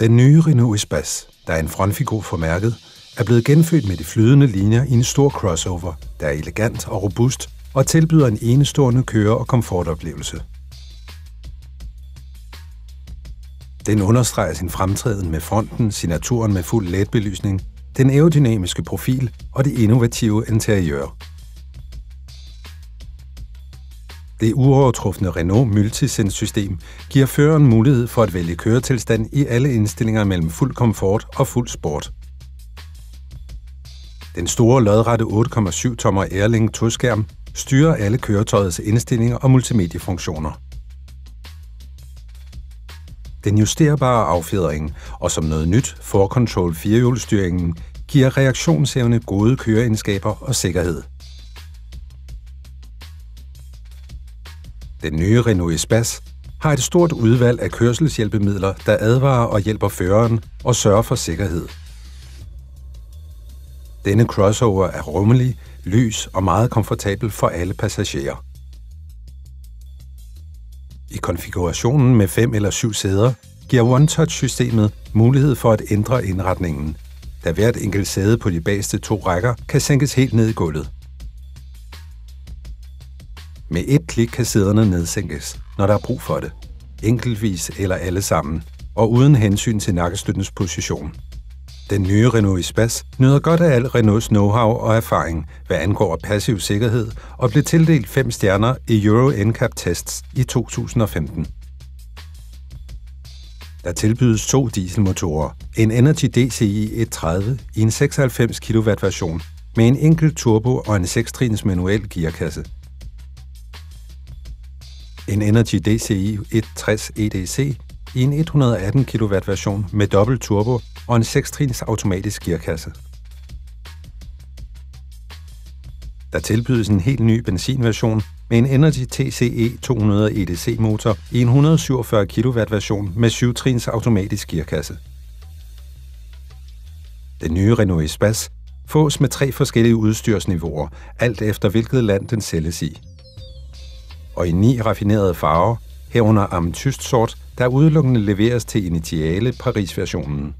Den nye Renault Espace, der er en frontfigur for mærket, er blevet genfødt med de flydende linjer i en stor crossover, der er elegant og robust og tilbyder en enestående køre- og komfortoplevelse. Den understreger sin fremtræden med fronten, signaturen med fuld LED-belysning, den aerodynamiske profil og det innovative interiør. Det uovertrufne Renault Multisense-system giver føreren mulighed for at vælge køretilstand i alle indstillinger mellem fuld komfort og fuld sport. Den store lodrette 8,7-tommer Airlink toskærm styrer alle køretøjets indstillinger og multimediefunktioner. Den justerbare affjedring og som noget nyt, for Control 4 giver reaktionsevne gode køreegenskaber og sikkerhed. Den nye Renault Espace har et stort udvalg af kørselshjælpemidler, der advarer og hjælper føreren og sørger for sikkerhed. Denne crossover er rummelig, lys og meget komfortabel for alle passagerer. I konfigurationen med fem eller syv sæder giver OneTouch-systemet mulighed for at ændre indretningen, da hvert enkelt sæde på de bageste to rækker kan sænkes helt ned i gulvet. Med et klik kan sæderne nedsænkes, når der er brug for det, enkeltvis eller alle sammen, og uden hensyn til nakkestøttens position. Den nye Renault Espace nyder godt af al Renaults know-how og erfaring, hvad angår passiv sikkerhed, og blev tildelt 5 stjerner i Euro NCAP Tests i 2015. Der tilbydes to dieselmotorer, en Energy DCI 130 i en 96 kW version med en enkelt turbo og en 6-trins manuel gearkasse. En Energy DCI 160 EDC i en 118 kW version med dobbelt turbo og en 6-trins automatisk gearkasse. Der tilbydes en helt ny benzinversion med en Energy TCE 200 EDC motor i en 147 kW version med 7-trins automatisk gearkasse. Den nye Renault Espace fås med tre forskellige udstyrsniveauer, alt efter hvilket land den sælges i. Og i ni raffinerede farver, herunder ametyst sort, der udelukkende leveres til initiale Paris-versionen.